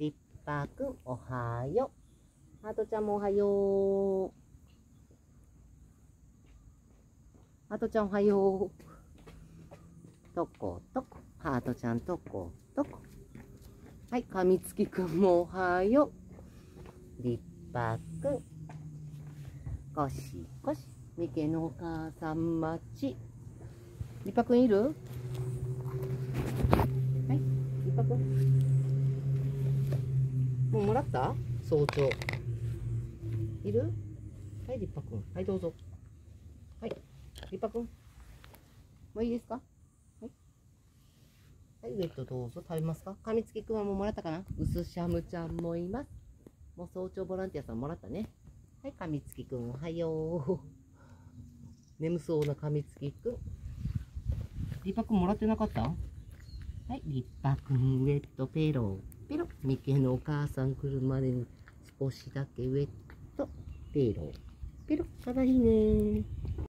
リッパーくん、おはよう。ハートちゃんもおはよう。ハートちゃんおはよう。とことこ。ハートちゃんとことこ。はい、かみつきくんもおはよう。リッパーくん。こしこし。みけのお母さん待ち。リッパくんいるはい、リッパくん。もうもらった？早朝。いる？はい、リッパくん。はい、どうぞ。はい、リッパくん。もういいですか？はい。はい、ウェットどうぞ。食べますか？かみつきくんはもうもらったかな？うすしゃむちゃんもいます。もう早朝ボランティアさんもらったね。はい、かみつきくんおはよう。眠そうなかみつきくん。リッパくんもらってなかった？はい、リッパくんウェットペローペロ。ミケのお母さん来るまでに少しだけウェットペロペロ。かわいいね